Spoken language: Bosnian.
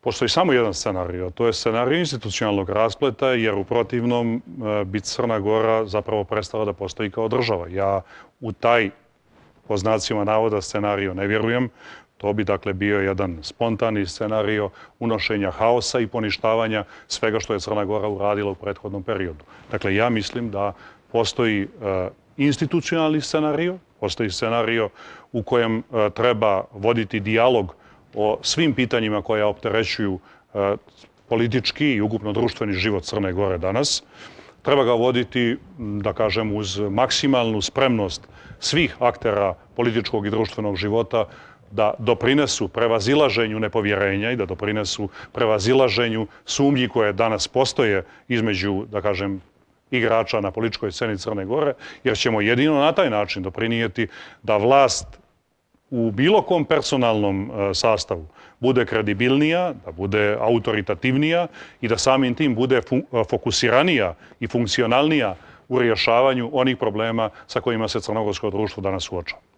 Postoji samo jedan scenario, to je scenario institucionalnog raspleta, jer u protivnom e, bi Crna Gora zapravo prestala da postoji kao država. Ja u taj, po znacima navoda, scenario ne vjerujem. To bi dakle bio jedan spontani scenario unošenja haosa i poništavanja svega što je Crna Gora uradila u prethodnom periodu. Dakle, ja mislim da postoji e, institucionalni scenario, postoji scenario u kojem e, treba voditi dijalog o svim pitanjima koja opterećuju e, politički i ukupno društveni život Crne Gore danas. Treba ga voditi, da kažem, uz maksimalnu spremnost svih aktera političkog i društvenog života da doprinesu prevazilaženju nepovjerenja i da doprinesu prevazilaženju sumnji koje danas postoje između, da kažem, igrača na političkoj sceni Crne Gore, jer ćemo jedino na taj način doprinijeti da vlast u bilo kom personalnom e, sastavu bude kredibilnija, da bude autoritativnija i da samim tim bude e, fokusiranija i funkcionalnija u rješavanju onih problema sa kojima se crnogorsko društvo danas uočava.